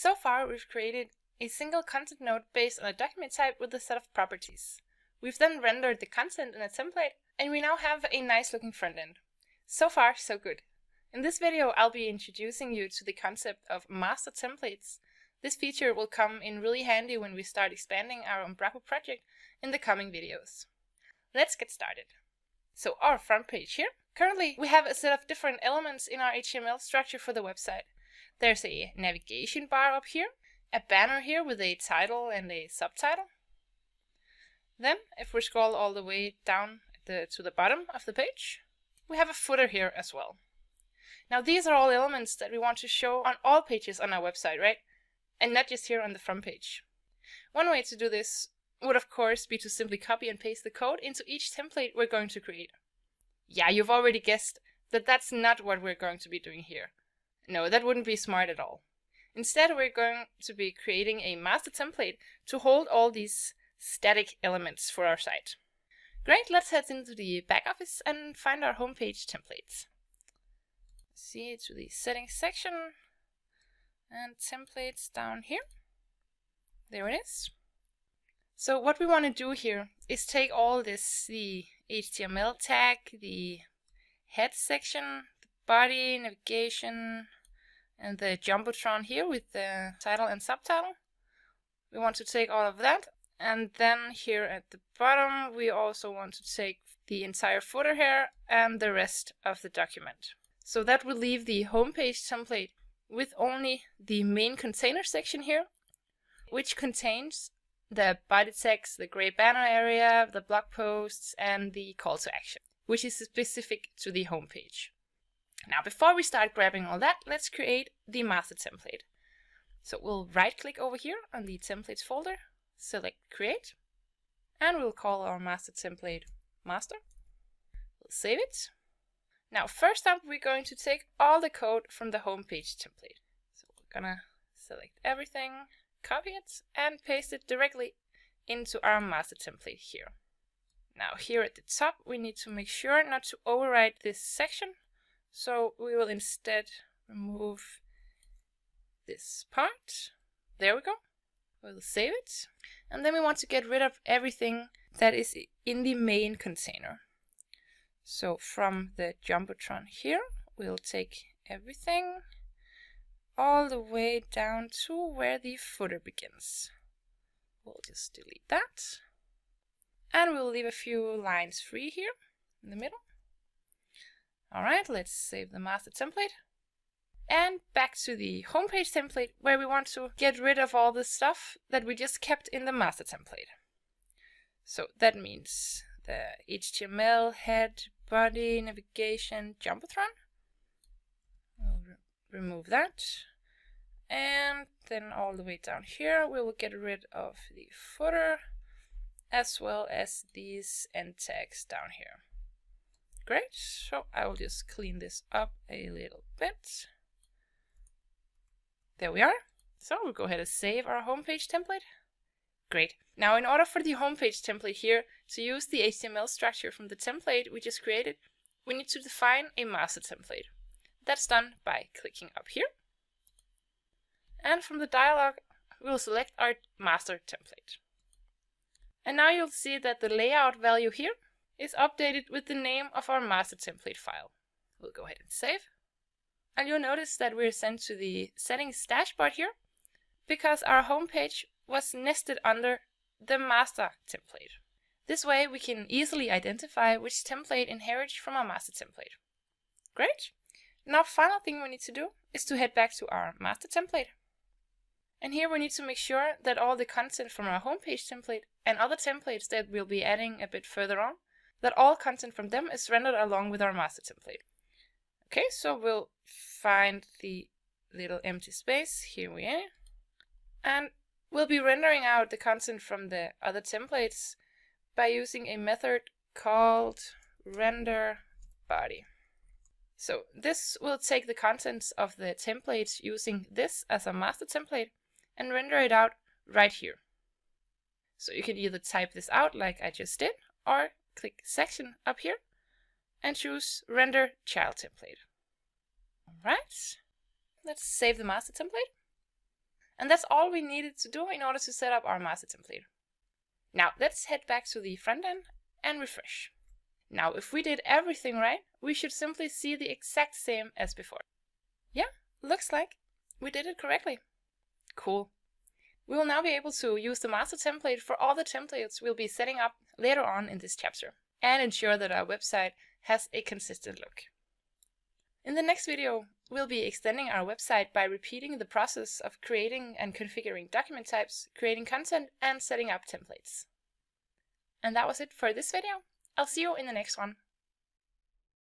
So far, we've created a single content node based on a document type with a set of properties. We've then rendered the content in a template, and we now have a nice looking front end. So far, so good. In this video, I'll be introducing you to the concept of master templates. This feature will come in really handy when we start expanding our Umbraco project in the coming videos. Let's get started. So our front page here. Currently, we have a set of different elements in our HTML structure for the website. There's a navigation bar up here, a banner here with a title and a subtitle. Then, if we scroll all the way down the, to the bottom of the page, we have a footer here as well. Now these are all elements that we want to show on all pages on our website, right? And not just here on the front page. One way to do this would of course be to simply copy and paste the code into each template we're going to create. Yeah, you've already guessed that that's not what we're going to be doing here. No, that wouldn't be smart at all. Instead, we're going to be creating a master template to hold all these static elements for our site. Great, let's head into the back office and find our homepage templates. See to the settings section and templates down here. There it is. So what we want to do here is take all this, the HTML tag, the head section, the body, navigation, and the Jumbotron here with the title and subtitle. We want to take all of that and then here at the bottom we also want to take the entire footer here and the rest of the document. So that will leave the homepage template with only the main container section here, which contains the body text, the gray banner area, the blog posts, and the call to action, which is specific to the homepage. Now, before we start grabbing all that, let's create the master template. So we'll right click over here on the templates folder, select create, and we'll call our master template master. We'll save it. Now, first up, we're going to take all the code from the homepage template. So we're gonna select everything, copy it, and paste it directly into our master template here. Now here at the top, we need to make sure not to overwrite this section so we will instead remove this part. There we go. We'll save it. And then we want to get rid of everything that is in the main container. So from the Jumbotron here, we'll take everything all the way down to where the footer begins. We'll just delete that. And we'll leave a few lines free here in the middle. All right, let's save the master template. And back to the homepage template where we want to get rid of all the stuff that we just kept in the master template. So that means the HTML, head, body, navigation, Jumbotron. We'll re remove that. And then all the way down here, we will get rid of the footer as well as these end tags down here. Great, so I will just clean this up a little bit. There we are. So we'll go ahead and save our homepage template. Great. Now in order for the homepage template here to use the HTML structure from the template we just created, we need to define a master template. That's done by clicking up here. And from the dialog, we'll select our master template. And now you'll see that the layout value here is updated with the name of our master template file. We'll go ahead and save. And you'll notice that we're sent to the settings dashboard here because our homepage was nested under the master template. This way we can easily identify which template inherits from our master template. Great! Now final thing we need to do is to head back to our master template. And here we need to make sure that all the content from our homepage template and other templates that we'll be adding a bit further on that all content from them is rendered along with our master template. Okay, so we'll find the little empty space, here we are, and we'll be rendering out the content from the other templates by using a method called render body. So this will take the contents of the template using this as a master template and render it out right here. So you can either type this out like I just did, or click section up here and choose render child template. Alright, let's save the master template. And that's all we needed to do in order to set up our master template. Now let's head back to the front end and refresh. Now if we did everything right, we should simply see the exact same as before. Yeah, looks like we did it correctly. Cool. We will now be able to use the master template for all the templates we'll be setting up later on in this chapter and ensure that our website has a consistent look. In the next video, we'll be extending our website by repeating the process of creating and configuring document types, creating content, and setting up templates. And that was it for this video. I'll see you in the next one.